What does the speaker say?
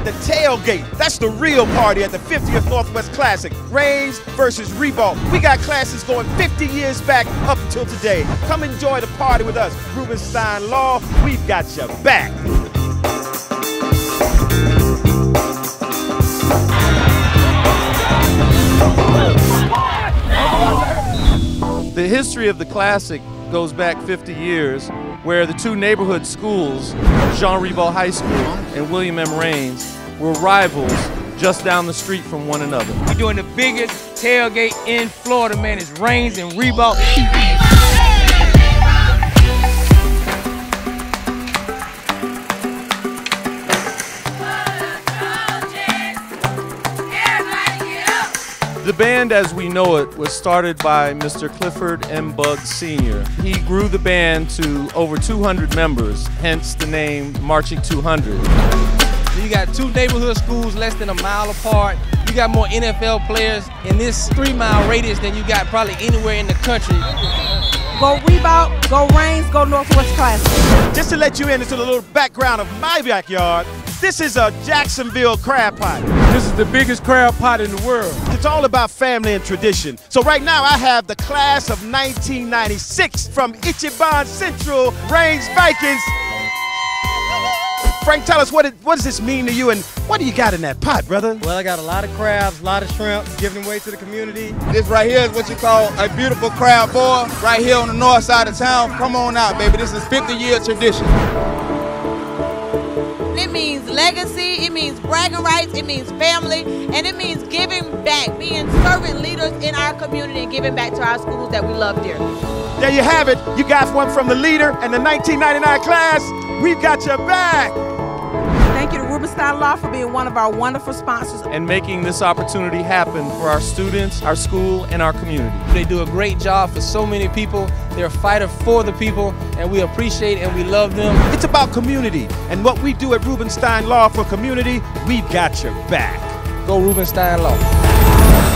at the tailgate. That's the real party at the 50th Northwest Classic. Raines versus Ribault. We got classes going 50 years back up until today. Come enjoy the party with us. Rubenstein Law, we've got your back. The history of the Classic goes back 50 years, where the two neighborhood schools, Jean Ribault High School and William M. Raines, were rivals just down the street from one another. We're doing the biggest tailgate in Florida, man. It's Raines and Ribault. The band as we know it was started by Mr. Clifford M. Bug Sr. He grew the band to over 200 members, hence the name Marching 200. You got two neighborhood schools less than a mile apart. You got more NFL players in this three mile radius than you got probably anywhere in the country. Go Ribault, go Raines, go Northwest Classic. Just to let you in into the little background of my backyard, this is a Jacksonville crab pot. This is the biggest crab pot in the world. It's all about family and tradition. So right now I have the class of 1996 from Ichiban Central, Raines Vikings. Frank, tell us what it, what does this mean to you and what do you got in that pot, brother? Well, I got a lot of crabs, a lot of shrimp, giving away to the community. This right here is what you call a beautiful crab boil, right here on the north side of town. Come on out, baby. This is 50 year tradition. It means legacy, it means bragging rights, it means family, and it means giving back, being servant leaders in our community and giving back to our schools that we love dearly. There you have it. You got one from the leader and the 1999 class. We've got your back. Thank you to Rubenstein Law for being one of our wonderful sponsors. and making this opportunity happen for our students, our school, and our community. They do a great job for so many people. They're a fighter for the people, and we appreciate and we love them. It's about community. And what we do at Rubenstein Law for community, we've got your back. Go Rubenstein Law.